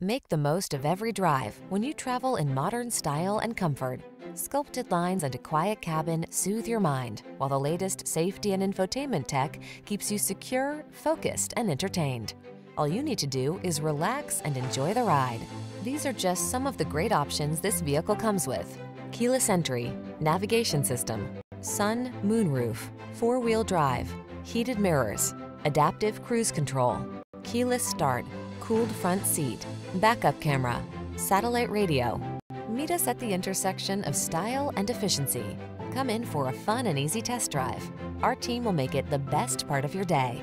Make the most of every drive when you travel in modern style and comfort. Sculpted lines and a quiet cabin soothe your mind, while the latest safety and infotainment tech keeps you secure, focused, and entertained. All you need to do is relax and enjoy the ride. These are just some of the great options this vehicle comes with. Keyless entry, navigation system, sun, moonroof, four-wheel drive, heated mirrors, adaptive cruise control, keyless start, cooled front seat, backup camera, satellite radio. Meet us at the intersection of style and efficiency. Come in for a fun and easy test drive. Our team will make it the best part of your day.